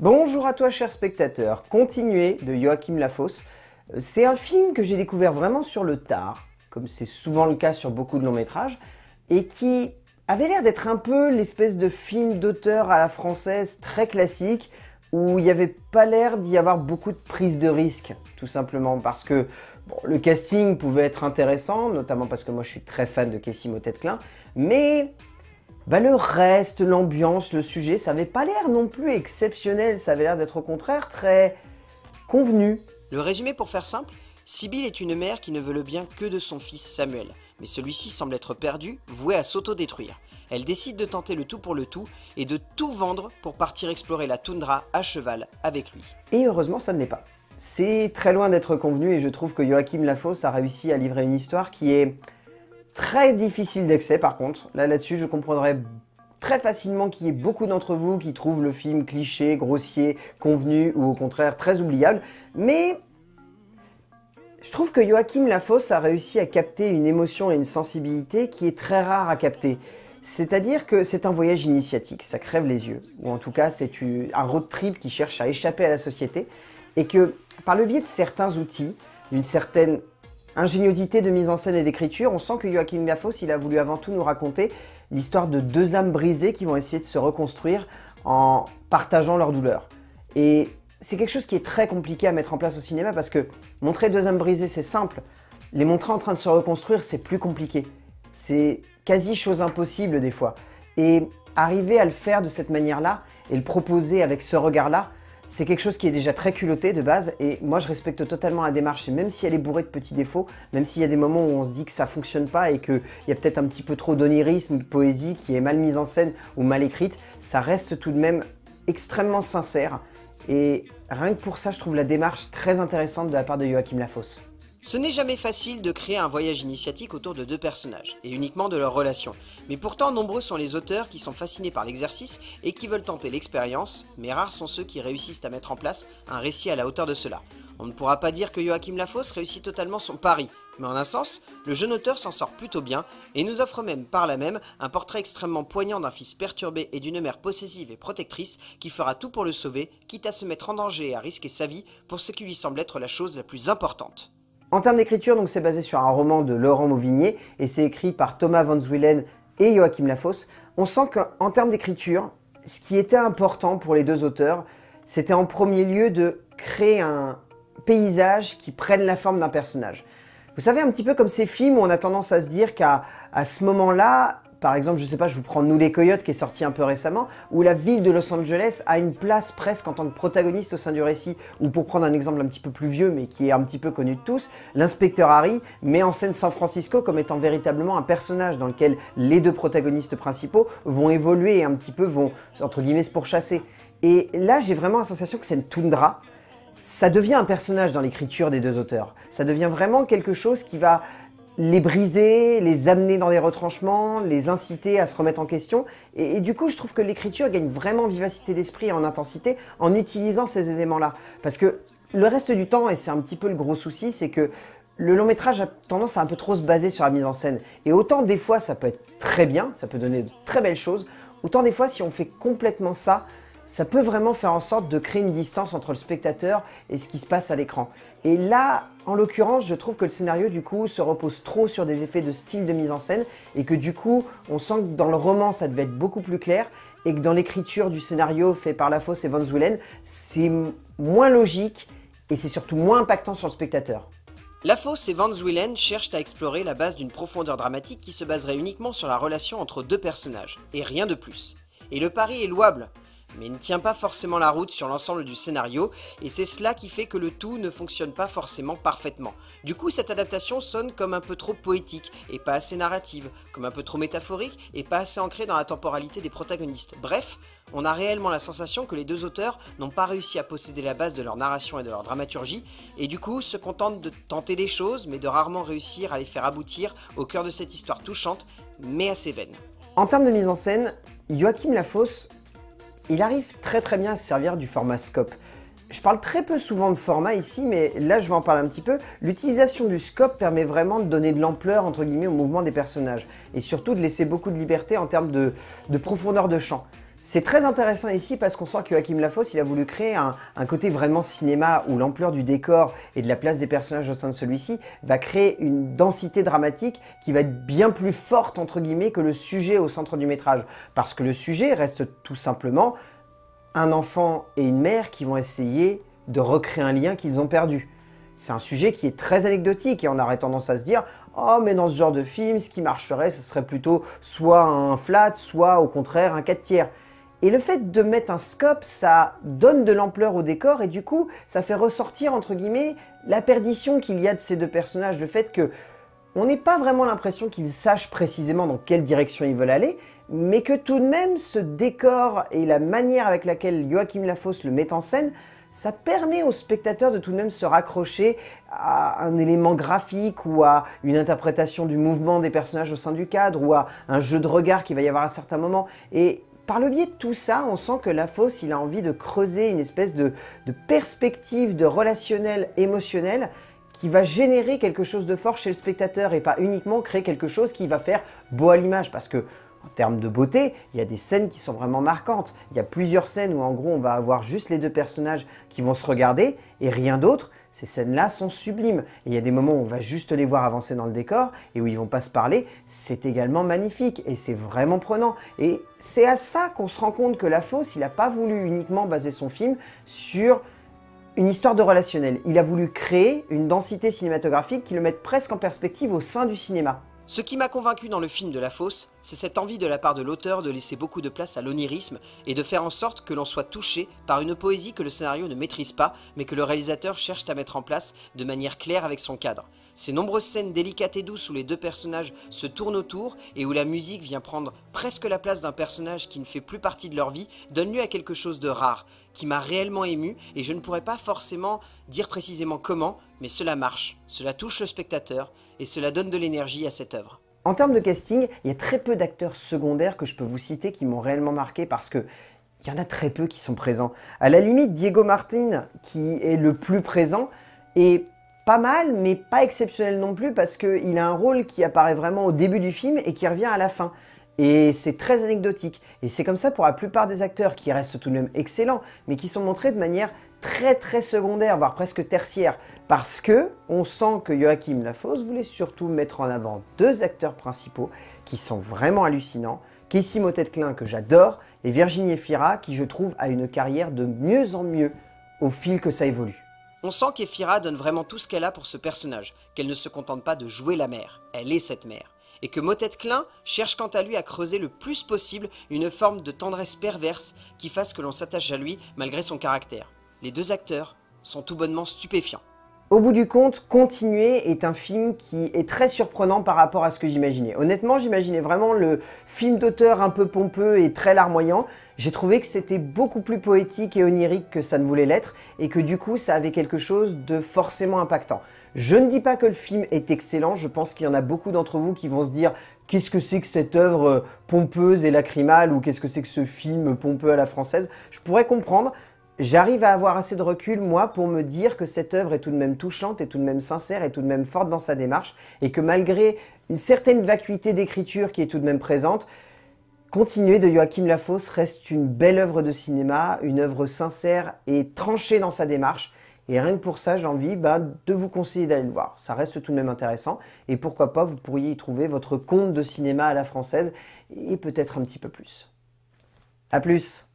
Bonjour à toi cher spectateur, Continuez de Joachim Lafosse. C'est un film que j'ai découvert vraiment sur le tard, comme c'est souvent le cas sur beaucoup de longs métrages, et qui avait l'air d'être un peu l'espèce de film d'auteur à la française très classique, où il n'y avait pas l'air d'y avoir beaucoup de prise de risque, tout simplement parce que le casting pouvait être intéressant, notamment parce que moi je suis très fan de Casey Motet-Klein, mais bah, le reste, l'ambiance, le sujet, ça n'avait pas l'air non plus exceptionnel, ça avait l'air d'être au contraire très convenu. Le résumé pour faire simple, Sibyl est une mère qui ne veut le bien que de son fils Samuel, mais celui-ci semble être perdu, voué à s'auto-détruire. Elle décide de tenter le tout pour le tout et de tout vendre pour partir explorer la toundra à cheval avec lui. Et heureusement, ça ne l'est pas. C'est très loin d'être convenu et je trouve que Joachim Lafosse a réussi à livrer une histoire qui est Très difficile d'accès par contre. Là, là-dessus, je comprendrais très facilement qu'il y ait beaucoup d'entre vous qui trouvent le film cliché, grossier, convenu ou au contraire très oubliable. Mais je trouve que Joachim Lafosse a réussi à capter une émotion et une sensibilité qui est très rare à capter. C'est-à-dire que c'est un voyage initiatique, ça crève les yeux. Ou en tout cas, c'est un road trip qui cherche à échapper à la société. Et que par le biais de certains outils, d'une certaine ingéniosité de mise en scène et d'écriture, on sent que Joachim Lafosse, il a voulu avant tout nous raconter l'histoire de deux âmes brisées qui vont essayer de se reconstruire en partageant leur douleur. Et c'est quelque chose qui est très compliqué à mettre en place au cinéma parce que montrer deux âmes brisées, c'est simple. Les montrer en train de se reconstruire, c'est plus compliqué. C'est quasi chose impossible des fois. Et arriver à le faire de cette manière-là et le proposer avec ce regard-là, c'est quelque chose qui est déjà très culotté de base et moi je respecte totalement la démarche et même si elle est bourrée de petits défauts, même s'il y a des moments où on se dit que ça fonctionne pas et qu'il y a peut-être un petit peu trop d'onirisme, de poésie qui est mal mise en scène ou mal écrite, ça reste tout de même extrêmement sincère et rien que pour ça je trouve la démarche très intéressante de la part de Joachim Lafosse. Ce n'est jamais facile de créer un voyage initiatique autour de deux personnages, et uniquement de leur relation. Mais pourtant, nombreux sont les auteurs qui sont fascinés par l'exercice et qui veulent tenter l'expérience, mais rares sont ceux qui réussissent à mettre en place un récit à la hauteur de cela. On ne pourra pas dire que Joachim Lafosse réussit totalement son pari, mais en un sens, le jeune auteur s'en sort plutôt bien et nous offre même par là même un portrait extrêmement poignant d'un fils perturbé et d'une mère possessive et protectrice qui fera tout pour le sauver, quitte à se mettre en danger et à risquer sa vie pour ce qui lui semble être la chose la plus importante. En termes d'écriture, donc c'est basé sur un roman de Laurent Mauvigné et c'est écrit par Thomas Van Zwielen et Joachim Lafosse. On sent qu'en termes d'écriture, ce qui était important pour les deux auteurs, c'était en premier lieu de créer un paysage qui prenne la forme d'un personnage. Vous savez, un petit peu comme ces films où on a tendance à se dire qu'à ce moment-là, par exemple, je sais pas, je vous prends Nous les Coyotes qui est sorti un peu récemment, où la ville de Los Angeles a une place presque en tant que protagoniste au sein du récit, ou pour prendre un exemple un petit peu plus vieux mais qui est un petit peu connu de tous, l'inspecteur Harry met en scène San Francisco comme étant véritablement un personnage dans lequel les deux protagonistes principaux vont évoluer et un petit peu vont, entre guillemets, se pourchasser. Et là, j'ai vraiment la sensation que c'est une toundra, ça devient un personnage dans l'écriture des deux auteurs. Ça devient vraiment quelque chose qui va les briser, les amener dans des retranchements, les inciter à se remettre en question. Et, du coup, je trouve que l'écriture gagne vraiment vivacité d'esprit et en intensité en utilisant ces éléments-là. Parce que le reste du temps, et c'est un petit peu le gros souci, c'est que le long métrage a tendance à un peu trop se baser sur la mise en scène. Et autant des fois ça peut être très bien, ça peut donner de très belles choses, autant des fois si on fait complètement ça, ça peut vraiment faire en sorte de créer une distance entre le spectateur et ce qui se passe à l'écran. Et là, en l'occurrence, je trouve que le scénario, du coup, se repose trop sur des effets de style de mise en scène et que du coup, on sent que dans le roman, ça devait être beaucoup plus clair et que dans l'écriture du scénario fait par Lafosse et Van Zwilen, c'est moins logique et c'est surtout moins impactant sur le spectateur. Lafosse et Van Zwilen cherchent à explorer la base d'une profondeur dramatique qui se baserait uniquement sur la relation entre deux personnages, et rien de plus. Et le pari est louable, mais ne tient pas forcément la route sur l'ensemble du scénario, et c'est cela qui fait que le tout ne fonctionne pas forcément parfaitement. Du coup, cette adaptation sonne comme un peu trop poétique, et pas assez narrative, comme un peu trop métaphorique, et pas assez ancrée dans la temporalité des protagonistes. Bref, on a réellement la sensation que les deux auteurs n'ont pas réussi à posséder la base de leur narration et de leur dramaturgie, et du coup se contentent de tenter des choses, mais de rarement réussir à les faire aboutir au cœur de cette histoire touchante, mais assez vaine. En termes de mise en scène, Joachim Lafosse il arrive très très bien à se servir du format scope. Je parle très peu souvent de format ici, mais là je vais en parler un petit peu. L'utilisation du scope permet vraiment de donner de l'ampleur entre guillemets au mouvement des personnages et surtout de laisser beaucoup de liberté en termes de, profondeur de champ. C'est très intéressant ici parce qu'on sent que Joachim Lafosse, il a voulu créer un, côté vraiment cinéma où l'ampleur du décor et de la place des personnages au sein de celui-ci va créer une densité dramatique qui va être bien plus forte, que le sujet au centre du métrage. Parce que le sujet reste tout simplement un enfant et une mère qui vont essayer de recréer un lien qu'ils ont perdu. C'est un sujet qui est très anecdotique et on aurait tendance à se dire Oh, mais dans ce genre de film, ce qui marcherait, ce serait plutôt soit un flat, soit au contraire un 4 tiers. Et le fait de mettre un scope, ça donne de l'ampleur au décor et du coup, ça fait ressortir, entre guillemets, la perdition qu'il y a de ces deux personnages. Le fait que on n'ait pas vraiment l'impression qu'ils sachent précisément dans quelle direction ils veulent aller, mais que tout de même, ce décor et la manière avec laquelle Joachim Lafosse le met en scène, ça permet au spectateur de tout de même se raccrocher à un élément graphique ou à une interprétation du mouvement des personnages au sein du cadre ou à un jeu de regard qui va y avoir à certains moments. Et par le biais de tout ça, on sent que La Fosse, il a envie de creuser une espèce de, perspective de relationnel émotionnel qui va générer quelque chose de fort chez le spectateur et pas uniquement créer quelque chose qui va faire beau à l'image. Parce que en termes de beauté, il y a des scènes qui sont vraiment marquantes. Il y a plusieurs scènes où en gros on va avoir juste les deux personnages qui vont se regarder et rien d'autre. Ces scènes-là sont sublimes. Et il y a des moments où on va juste les voir avancer dans le décor et où ils vont pas se parler. C'est également magnifique et c'est vraiment prenant. Et c'est à ça qu'on se rend compte que La Fosse, il n'a pas voulu uniquement baser son film sur une histoire de relationnel. Il a voulu créer une densité cinématographique qui le mette presque en perspective au sein du cinéma. Ce qui m'a convaincu dans le film de La Fosse, c'est cette envie de la part de l'auteur de laisser beaucoup de place à l'onirisme et de faire en sorte que l'on soit touché par une poésie que le scénario ne maîtrise pas, mais que le réalisateur cherche à mettre en place de manière claire avec son cadre. Ces nombreuses scènes délicates et douces où les deux personnages se tournent autour et où la musique vient prendre presque la place d'un personnage qui ne fait plus partie de leur vie donnent lieu à quelque chose de rare, qui m'a réellement ému et je ne pourrais pas forcément dire précisément comment, mais cela marche, cela touche le spectateur et cela donne de l'énergie à cette œuvre. En termes de casting, il y a très peu d'acteurs secondaires que je peux vous citer qui m'ont réellement marqué parce que il y en a très peu qui sont présents. À la limite, Diego Martin, qui est le plus présent, est pas mal, mais pas exceptionnel non plus parce qu'il a un rôle qui apparaît vraiment au début du film et qui revient à la fin. Et c'est très anecdotique. Et c'est comme ça pour la plupart des acteurs qui restent tout de même excellents, mais qui sont montrés de manière très très secondaire, voire presque tertiaire, parce que on sent que Joachim Lafosse voulait surtout mettre en avant deux acteurs principaux qui sont vraiment hallucinants, Casey Motet-Klein que j'adore, et Virginie Efira qui je trouve a une carrière de mieux en mieux au fil que ça évolue. On sent qu'Efira donne vraiment tout ce qu'elle a pour ce personnage, qu'elle ne se contente pas de jouer la mère, elle est cette mère. Et que Motette Klein cherche quant à lui à creuser le plus possible une forme de tendresse perverse qui fasse que l'on s'attache à lui malgré son caractère les deux acteurs sont tout bonnement stupéfiants. Au bout du compte, Continuer est un film qui est très surprenant par rapport à ce que j'imaginais. Honnêtement, j'imaginais vraiment le film d'auteur un peu pompeux et très larmoyant. J'ai trouvé que c'était beaucoup plus poétique et onirique que ça ne voulait l'être et que du coup, ça avait quelque chose de forcément impactant. Je ne dis pas que le film est excellent, je pense qu'il y en a beaucoup d'entre vous qui vont se dire qu'est-ce que c'est que cette œuvre pompeuse et lacrymale ou qu'est-ce que c'est que ce film pompeux à la française? Je pourrais comprendre, J'arrive à avoir assez de recul, moi, pour me dire que cette œuvre est tout de même touchante, est tout de même sincère, est tout de même forte dans sa démarche, et que malgré une certaine vacuité d'écriture qui est tout de même présente, Continuer de Joachim Lafosse reste une belle œuvre de cinéma, une œuvre sincère et tranchée dans sa démarche. Et rien que pour ça, j'ai envie bah, de vous conseiller d'aller le voir. Ça reste tout de même intéressant. Et pourquoi pas, vous pourriez y trouver votre compte de cinéma à la française et peut-être un petit peu plus. A plus